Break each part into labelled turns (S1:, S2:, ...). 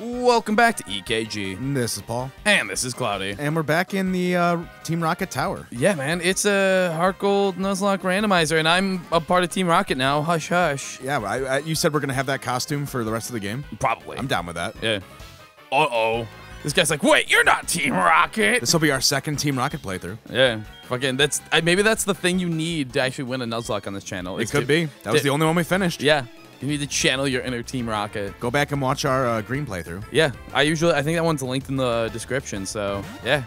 S1: Welcome back to EKG.
S2: This is Paul.
S1: And this is Kloudy.
S2: And we're back in the uh, Team Rocket Tower.
S1: Yeah, man, it's a Heart Gold Nuzlocke randomizer, and I'm a part of Team Rocket now. Hush, hush.
S2: Yeah, I, I, you said we're going to have that costume for the rest of the game?
S1: Probably.
S2: I'm down with that.
S1: Yeah. Uh oh. This guy's like, wait, you're not Team Rocket.
S2: This will be our second Team Rocket playthrough.
S1: Yeah. Fucking, that's maybe that's the thing you need to actually win a Nuzlocke on this channel.
S2: It could
S1: to-
S2: be. That was
S1: to-
S2: the only one we finished.
S1: Yeah. You need to channel your inner Team Rocket.
S2: Go back and watch our uh, green playthrough.
S1: Yeah. I usually, I think that one's linked in the description, so yeah.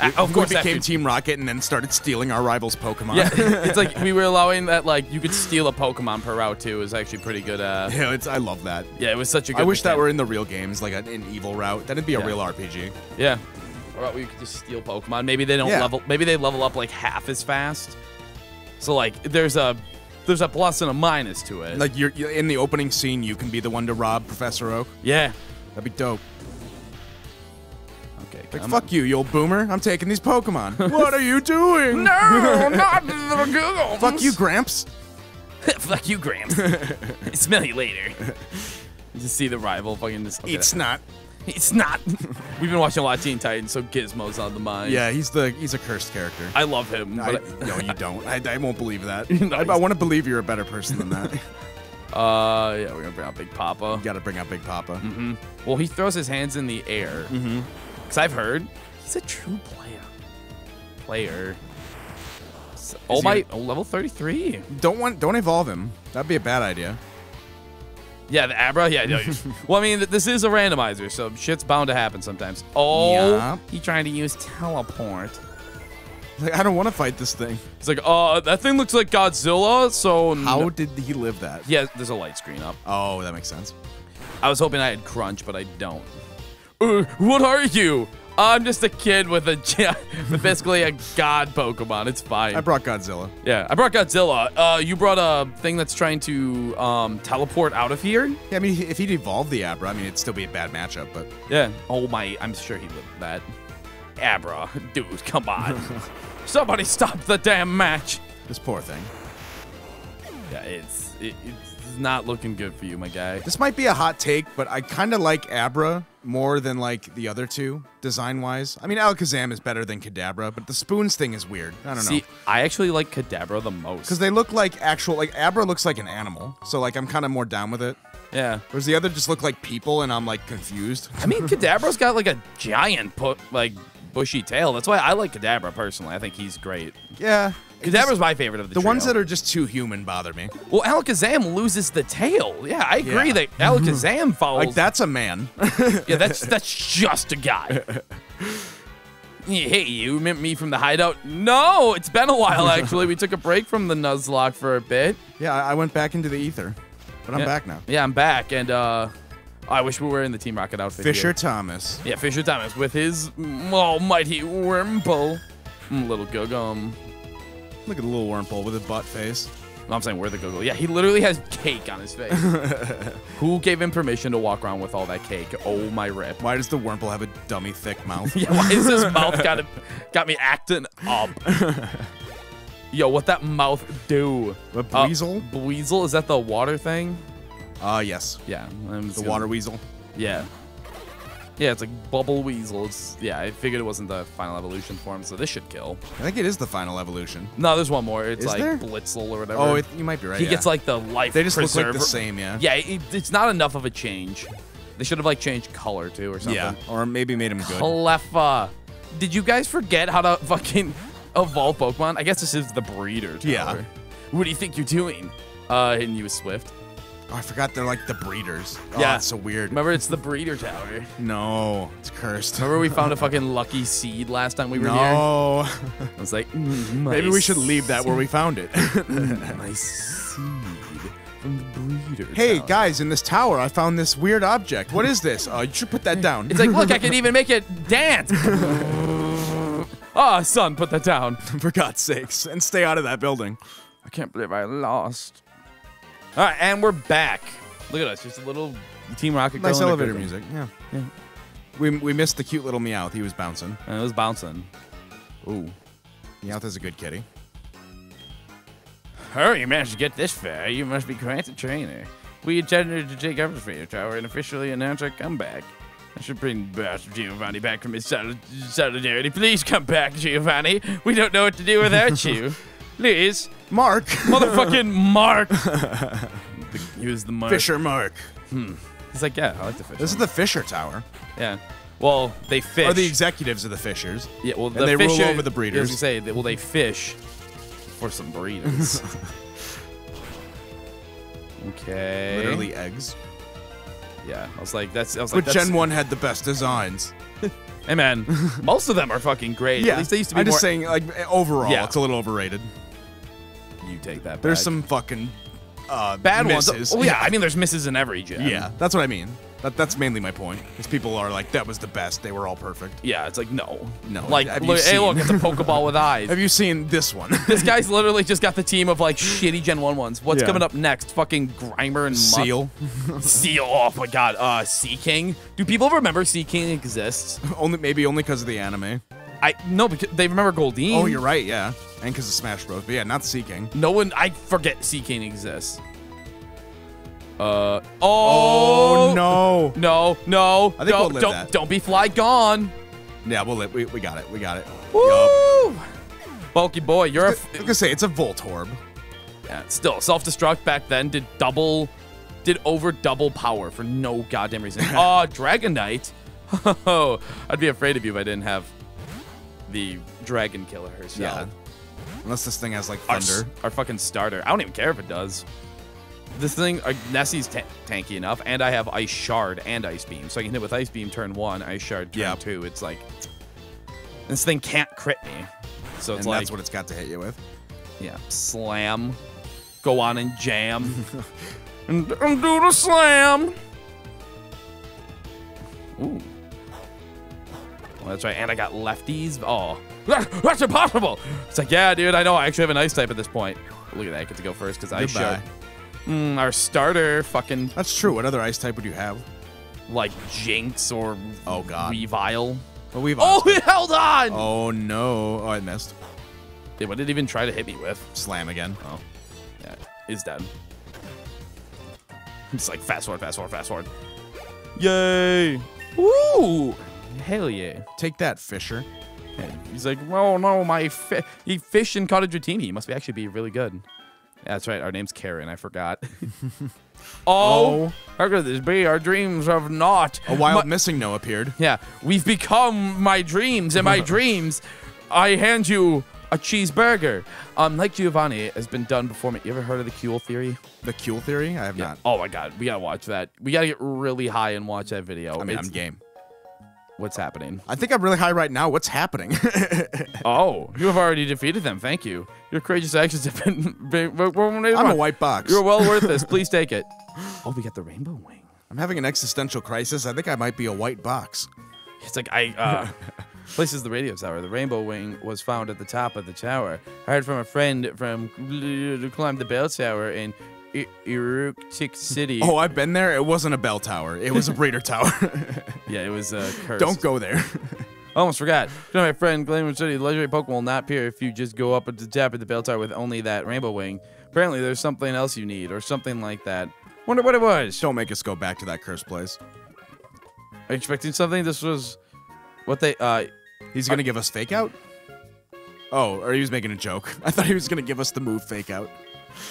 S2: We-
S1: of course,
S2: we became
S1: after-
S2: Team Rocket and then started stealing our rivals' Pokemon.
S1: Yeah, it's like we were allowing that like you could steal a Pokemon per route too. Is actually pretty good. Uh,
S2: yeah it's, I love that.
S1: yeah, it was such a good.
S2: I wish that were in the real games, like an, an evil route. That'd be a
S1: Yeah.
S2: real RPG.
S1: Yeah. Or we could just steal Pokemon. Maybe they don't
S2: Yeah.
S1: level. Maybe they level up like half as fast. So like there's a there's a plus and a minus to it.
S2: Like you're, you're in the opening scene, you can be the one to rob Professor Oak.
S1: yeah.
S2: That'd be dope.
S1: Okay.
S2: Like
S1: come
S2: fuck you, you old boomer. I'm taking these Pokemon. what are you doing?
S1: No, not the Google.
S2: Fuck you, Gramps.
S1: Fuck you, Gramps. Smell you later. You just see the rival fucking just
S2: Eat snot.
S1: It's not. We've been watching a lot of Teen Titans, so Gizmo's on the mind.
S2: Yeah, he's the he's a cursed character.
S1: I love him.
S2: I,
S1: But
S2: no, you don't. I, I won't believe that.
S1: No,
S2: I, I want to believe you're a better person than that.
S1: uh, yeah, we're gonna bring out Big Papa.
S2: You got to bring out Big Papa.
S1: Mm -hmm. Well, he throws his hands in the air.
S2: Mm-hmm.
S1: Cause I've heard he's a true player. Player. Oh my! Oh, level thirty-three.
S2: Don't want don't evolve him. That'd be a bad idea.
S1: Yeah, the Abra. Yeah. no, well, I mean, this is a randomizer, so shit's bound to happen sometimes. Oh,
S2: Yeah.
S1: he trying to use teleport.
S2: Like I don't want to fight this thing.
S1: It's like, uh, that thing looks like Godzilla. So
S2: How
S1: no-
S2: did he live that?
S1: Yeah, there's a light screen up.
S2: Oh, that makes sense.
S1: I was hoping I had Crunch, but I don't. Uh, what are you? I'm just a kid with a with basically a god Pokemon. It's fine.
S2: I brought Godzilla.
S1: yeah, I brought Godzilla. Uh, you brought a thing that's trying to um, teleport out of here.
S2: Yeah, I mean, if he'd evolved the Abra, I mean, it'd still be a bad matchup, but
S1: Yeah. Oh my! I'm sure he lived that. Abra, dude, come on! Somebody stop the damn match!
S2: this poor thing.
S1: Yeah, it's it, it's not looking good for you, my guy.
S2: This might be a hot take, but I kind of like Abra more than like the other two design-wise. I mean, Alakazam is better than Kadabra, but the spoons thing is weird. I don't
S1: See,
S2: know.
S1: I actually like Kadabra the most.
S2: Because they look like actual, like Abra looks like an animal, so like I'm kind of more down with it.
S1: yeah.
S2: Whereas the other just look like people, and I'm like confused.
S1: I mean, Kadabra's got like a giant, put like bushy tail. That's why I like Kadabra personally. I think he's great.
S2: yeah,
S1: Kadabra's
S2: just-
S1: my favorite of the
S2: the ones that are just too human bother me.
S1: well, Alakazam loses the tail. Yeah, I agree
S2: Yeah.
S1: that Alakazam follows.
S2: Like that's a man.
S1: Yeah, that's that's just a guy. Hey, you remember me from the hideout? No, it's been a while actually. We took a break from the Nuzlocke for a bit.
S2: yeah, I went back into the ether, but I'm
S1: Yeah.
S2: back now.
S1: Yeah, I'm back, and uh, I wish we were in the Team Rocket outfit.
S2: Fisher
S1: here.
S2: Thomas.
S1: Yeah, Fisher Thomas with his almighty Wurmple. Mm, little Gugum.
S2: Look at the little Wurmple with a butt face.
S1: No, I'm saying where the Google. Yeah, he literally has cake on his face. Who gave him permission to walk around with all that cake? Oh my rip.
S2: Why does the Wurmple have a dummy thick mouth?
S1: Yeah, why is his mouth got got me acting up? Yo, what that mouth do?
S2: A
S1: Uh,
S2: weasel?
S1: Weasel? Is that the water thing?
S2: Uh, yes.
S1: Yeah.
S2: The water weasel.
S1: Yeah. Yeah, it's like bubble weasel. It's, yeah, I figured it wasn't the final evolution form, so this should kill.
S2: I think it is the final evolution.
S1: No, there's one more. It's
S2: Is
S1: like
S2: there?
S1: Blitzel or whatever.
S2: Oh, it, you might be right.
S1: he
S2: yeah.
S1: gets like the life.
S2: They just look like the same, yeah.
S1: Yeah, it, it's not enough of a change. They should have like changed color too or something.
S2: Yeah. Or maybe made him good.
S1: Cleffa. Did you guys forget how to fucking evolve Pokemon? I guess this is the breeder.
S2: Yeah.
S1: What do you think you're doing? Uh, and you was Swift.
S2: Oh, I forgot they're like the breeders. Oh,
S1: Yeah.
S2: It's so weird.
S1: Remember, it's the breeder tower.
S2: No, it's cursed.
S1: Remember we found a fucking lucky seed last time we were here?
S2: No.
S1: I was like, mm,
S2: maybe we should leave that where we found it.
S1: My seed from the breeder.
S2: hey,
S1: tower.
S2: guys, in this tower, I found this weird object. What is this? Uh, you should put that down.
S1: It's like, look, I can even make it dance. Ah, son, put that down.
S2: For God's sakes. And stay out of that building.
S1: I can't believe I lost. All right, and we're back. Look at us, just a little Team Rocket.
S2: Nice elevator music. Yeah.
S1: Yeah.
S2: We, we missed the cute little Meowth. He was bouncing.
S1: And it was bouncing. Ooh.
S2: Meowth is a good kitty.
S1: Oh, you managed to get this far. You must be quite a trainer. We intended to take over for your tower and officially announce our comeback. I should bring Master Giovanni back from his sol- solidarity. Please come back, Giovanni. We don't know what to do without you. Please.
S2: Mark.
S1: Motherfucking Mark. Use the Mark.
S2: Fisher Mark. Hmm.
S1: He's like, yeah, I like the fish.
S2: This is the Fisher Tower.
S1: yeah. Well, they fish.
S2: Or the executives of the Fishers.
S1: yeah, well,
S2: and
S1: the
S2: they rule
S1: fisher-
S2: over the breeders.
S1: gonna say, well, they fish for some breeders. okay.
S2: Literally eggs.
S1: Yeah, I was like, that's. I was
S2: But
S1: like, that's,
S2: Gen 1 had the best designs.
S1: Hey man, most of them are fucking great. Yeah, At least they used to be
S2: I'm
S1: more.
S2: just saying, like, overall,
S1: Yeah.
S2: it's a little overrated.
S1: You take that.
S2: There's
S1: back.
S2: some fucking uh,
S1: bad
S2: misses.
S1: ones. Oh yeah, I mean, there's misses in every gen.
S2: Yeah, that's what I mean. That, that's mainly my point. Is people are like, that was the best. They were all perfect.
S1: Yeah, it's like no,
S2: No,
S1: Like, look, hey, look, it's a Pokeball with eyes.
S2: Have you seen this one?
S1: this guy's literally just got the team of like shitty Gen One ones. What's
S2: Yeah.
S1: coming up next? Fucking Grimer and
S2: Seel.
S1: Seel. Oh my god. Uh, Seaking. Do people remember Seaking exists?
S2: only maybe only because of the anime.
S1: I no, because they remember Goldeen.
S2: Oh, you're right. Yeah, and because of Smash Bros. But yeah, not Seaking.
S1: No one. I forget Seaking exists. Uh. Oh,
S2: Oh, no.
S1: No, no,
S2: I think
S1: don't,
S2: we'll live
S1: don't,
S2: that.
S1: don't be fly gone.
S2: Yeah, we'll li- we we got it. We got it. Yup.
S1: Woo! Bulky boy, you're a
S2: I was gonna say it's a Voltorb.
S1: yeah, still self-destruct back then did double did over double power for no goddamn reason. Oh, Dragonite. Oh, I'd be afraid of you if I didn't have the Dragon Killer herself.
S2: Yeah. Unless this thing has like thunder.
S1: our fucking starter. I don't even care if it does. This thing, uh, Nessie's ta- tanky enough, and I have Ice Shard and Ice Beam, so I can hit with Ice Beam turn one, Ice Shard turn
S2: Yep.
S1: two. It's like this thing can't crit me, so it's
S2: and
S1: like
S2: that's what it's got to hit you with.
S1: yeah, slam, go on and jam, and, and do the slam. Ooh. That's right, and I got lefties. Oh, that's impossible. It's like, yeah, dude, I know. I actually have an ice type at this point. Look at that, I get to go first because I showed. Mm, our starter, fucking
S2: That's true. What other ice type would you have?
S1: like Jynx or
S2: Oh god.
S1: Revile.
S2: Well, we've.
S1: Oh, he held on.
S2: Oh no! Oh, I missed.
S1: Yeah, what did it even try to hit me with?
S2: Slam again.
S1: Oh, yeah, is dead. It's like fast forward, fast forward, fast forward. Yay! Woo! Hell yeah!
S2: Take that, Fisher.
S1: Yeah, He's like, oh no, my fi- he fished and caught a Dratini. He must be actually be really good. Yeah, that's right. Our name's Karen. I forgot. oh, how could this be? Our dreams have not.
S2: A wild
S1: My-
S2: MissingNo appeared.
S1: yeah, we've become my dreams, and my dreams, I hand you a cheeseburger. Um, like Giovanni has been done before me. You ever heard of the Kuehl theory?
S2: The Kuehl theory? I have not.
S1: Oh my god, we gotta watch that. We gotta get really high and watch that video.
S2: I mean,
S1: It's-
S2: I'm game.
S1: What's happening?
S2: I think I'm really high right now. What's happening?
S1: Oh, you have already defeated them. Thank you. Your courageous actions have been. been, been-
S2: I'm a white box.
S1: You're well worth this. Please take it. Oh, we got the rainbow wing.
S2: I'm having an existential crisis. I think I might be a white box.
S1: It's like I uh places the radio tower. The rainbow wing was found at the top of the tower. I heard from a friend from who climbed the bell tower in I- Ecruteak City.
S2: Oh, I've been there. It wasn't a bell tower. It was a breeder tower.
S1: yeah, it was uh, cursed.
S2: Don't go there.
S1: Almost forgot. You know, my friend Glenwood City, the legendary Pokemon will not appear if you just go up at the top of the bell tower with only that rainbow wing. Apparently, there's something else you need, or something like that. Wonder what it was.
S2: Don't make us go back to that cursed place.
S1: Are you expecting something? This was what they. uh
S2: He's gonna give us fake out. Oh, or he was making a joke. I thought he was gonna give us the move fake out.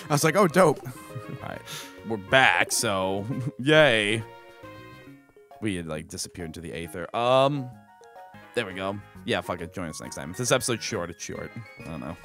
S2: I was like, oh, dope.
S1: All right, we're back, so yay. We had like disappeared into the aether. Um, there we go. Yeah, fuck it. Join us next time. If this episode's short, it's short. I don't know.